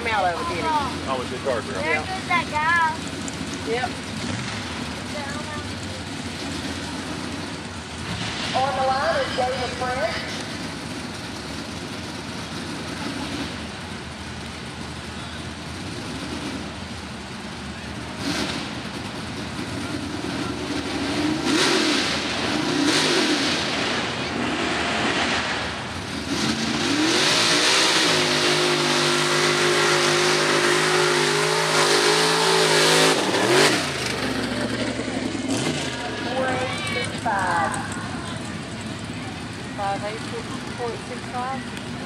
came out of it, did he? Oh, it's a charger. There goes that guy. Yep. 5, 8.65.